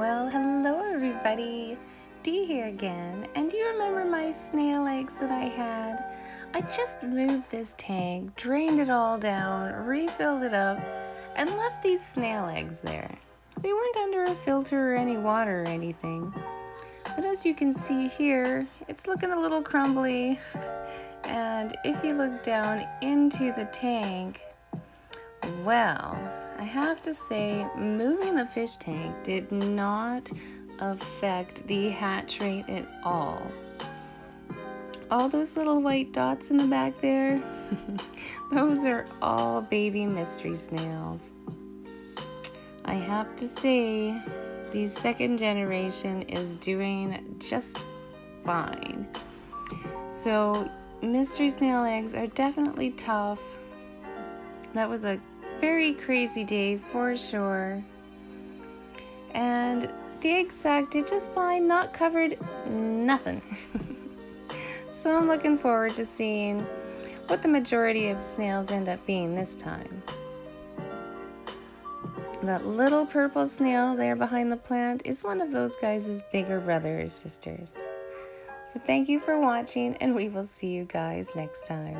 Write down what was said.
Well, hello everybody. Dee here again. And do you remember my snail eggs that I had? I just moved this tank, drained it all down, refilled it up, and left these snail eggs there. They weren't under a filter or any water or anything. But as you can see here, it's looking a little crumbly. And if you look down into the tank, well, I have to say, moving the fish tank did not affect the hatch rate at all. All those little white dots in the back there, those are all baby mystery snails. I have to say, the second generation is doing just fine. So, mystery snail eggs are definitely tough. That was a very crazy day for sure. And the egg did just fine, not covered nothing. so I'm looking forward to seeing what the majority of snails end up being this time. That little purple snail there behind the plant is one of those guys' bigger brother or sisters. So thank you for watching and we will see you guys next time.